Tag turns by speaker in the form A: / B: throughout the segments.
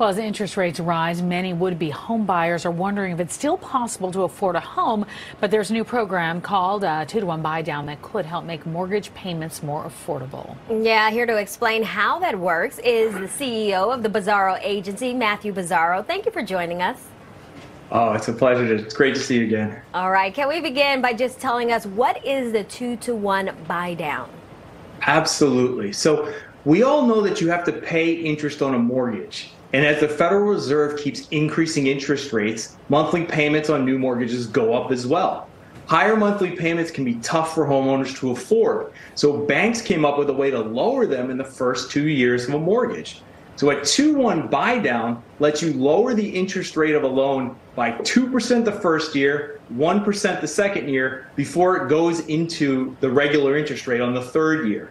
A: Well, as interest rates rise, many would-be home buyers are wondering if it's still possible to afford a home. But there's a new program called uh, Two to One Buy Down that could help make mortgage payments more affordable.
B: Yeah, here to explain how that works is the CEO of the Bizzarro Agency, Matthew Bizzarro. Thank you for joining us.
C: Oh, it's a pleasure. To, it's great to see you again.
B: All right, can we begin by just telling us what is the two to one buy down?
C: Absolutely. So we all know that you have to pay interest on a mortgage. And as the Federal Reserve keeps increasing interest rates, monthly payments on new mortgages go up as well. Higher monthly payments can be tough for homeowners to afford. So banks came up with a way to lower them in the first two years of a mortgage. So a 2-1 buy down lets you lower the interest rate of a loan by 2% the first year, 1% the second year before it goes into the regular interest rate on the third year.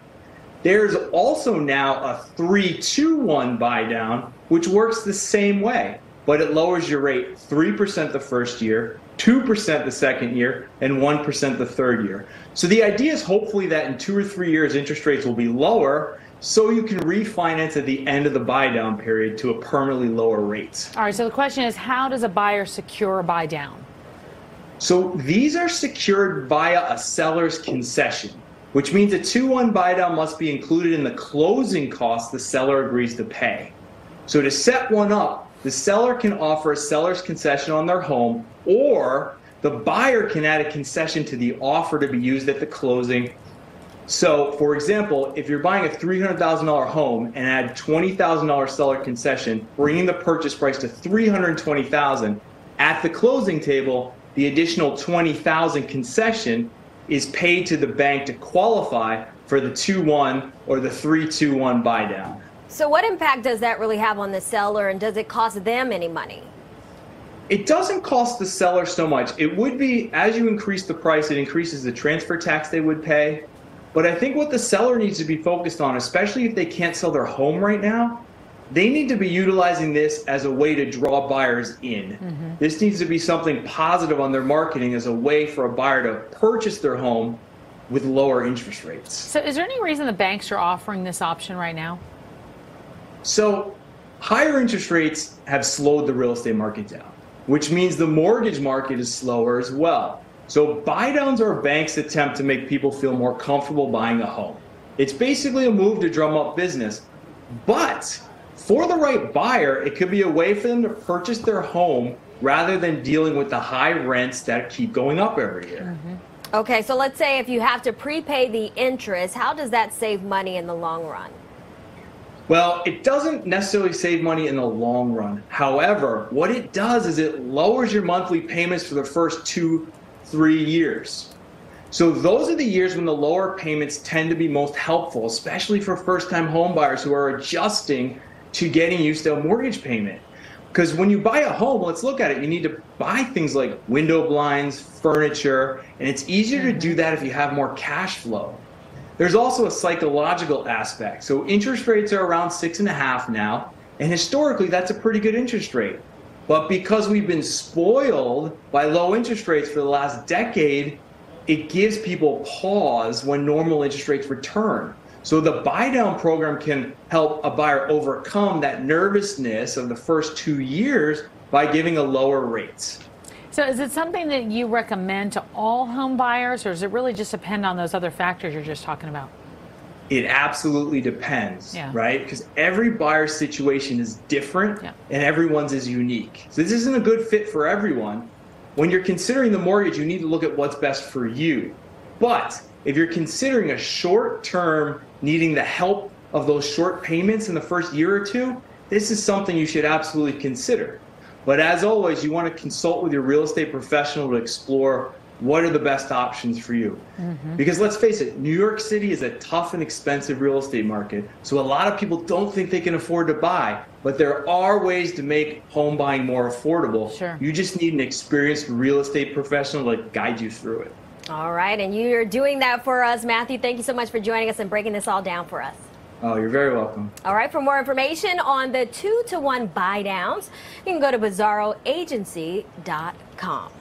C: There's also now a 3-2-1 buy down, which works the same way, but it lowers your rate 3% the first year, 2% the second year, and 1% the third year. So the idea is hopefully that in two or three years, interest rates will be lower so you can refinance at the end of the buy down period to a permanently lower rate.
A: All right, so the question is how does a buyer secure a buy down?
C: So these are secured via a seller's concession which means a 2-1 buy down must be included in the closing costs the seller agrees to pay. So to set one up, the seller can offer a seller's concession on their home, or the buyer can add a concession to the offer to be used at the closing. So, for example, if you're buying a $300,000 home and add $20,000 seller concession, bringing the purchase price to 320,000, at the closing table, the additional 20,000 concession is paid to the bank to qualify for the 2-1 or the 3-2-1 buy down.
B: So what impact does that really have on the seller and does it cost them any money?
C: It doesn't cost the seller so much. It would be, as you increase the price, it increases the transfer tax they would pay. But I think what the seller needs to be focused on, especially if they can't sell their home right now, they need to be utilizing this as a way to draw buyers in. Mm-hmm. This needs to be something positive on their marketing as a way for a buyer to purchase their home with lower interest rates.
A: So, is there any reason the banks are offering this option right now?
C: So, higher interest rates have slowed the real estate market down, which means the mortgage market is slower as well. So, buy downs are a bank's attempt to make people feel more comfortable buying a home. It's basically a move to drum up business. But for the right buyer, it could be a way for them to purchase their home rather than dealing with the high rents that keep going up every year. Mm-hmm.
B: Okay, so let's say if you have to prepay the interest, how does that save money in the long run?
C: Well, it doesn't necessarily save money in the long run. However, what it does is it lowers your monthly payments for the first two, three years. So those are the years when the lower payments tend to be most helpful, especially for first-time homebuyers who are adjusting to getting used to a mortgage payment. Because when you buy a home, let's look at it, you need to buy things like window blinds, furniture, and it's easier to do mm-hmm. that if you have more cash flow. There's also a psychological aspect. So interest rates are around six and a half now, and historically that's a pretty good interest rate. But because we've been spoiled by low interest rates for the last decade, it gives people pause when normal interest rates return. So the buy down program can help a buyer overcome that nervousness of the first two years by giving a lower rate.
A: So is it something that you recommend to all home buyers or does it really just depend on those other factors you're just talking about?
C: It absolutely depends, yeah. right? Because every buyer's situation is different yeah. and everyone's is unique. So this isn't a good fit for everyone. When you're considering the mortgage, you need to look at what's best for you. But if you're considering a short term needing the help of those short payments in the first year or two, this is something you should absolutely consider. But as always, you want to consult with your real estate professional to explore what are the best options for you. Mm-hmm. Because let's face it, New York City is a tough and expensive real estate market. So a lot of people don't think they can afford to buy, but there are ways to make home buying more affordable.
A: Sure.
C: You just need an experienced real estate professional to guide you through it.
B: All right, and you're doing that for us, Matthew. Thank you so much for joining us and breaking this all down for us.
C: Oh, you're very welcome.
B: All right, for more information on the two to one buy downs, you can go to bizzarroagency.com.